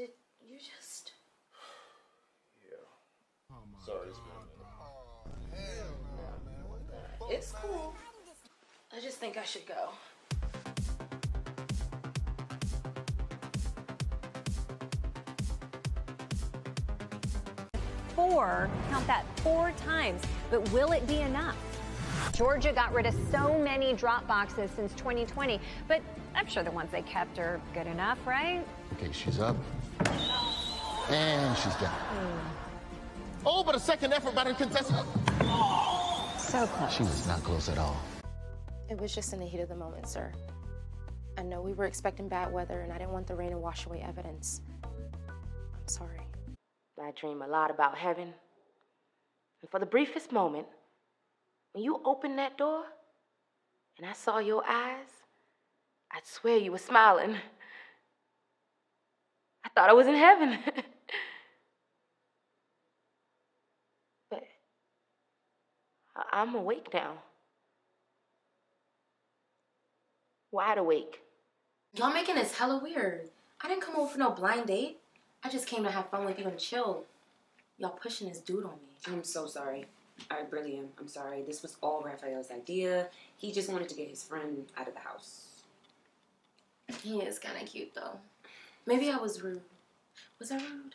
Did you just. Yeah. Oh my Sorry, it's God, been a minute. bro. Oh, it's cool. I just think I should go. Four, count that four times. But will it be enough? Georgia got rid of so many drop boxes since 2020, but I'm sure the ones they kept are good enough, right? Okay, she's up. And she's down. Oh, but a second effort by the contestant. So close. She was not close at all. It was just in the heat of the moment, sir. I know we were expecting bad weather, and I didn't want the rain to wash away evidence. I'm sorry. I dream a lot about heaven. And for the briefest moment, when you opened that door and I saw your eyes, I'd swear you were smiling. I thought I was in heaven. but I- I'm awake now. Wide awake. Y'all making this hella weird. I didn't come over for no blind date. I just came to have fun with you and chill. Y'all pushing this dude on me. I'm so sorry. I really am. I'm sorry. This was all Raphael's idea. He just wanted to get his friend out of the house. He is kind of cute though. Maybe I was rude. Was I rude?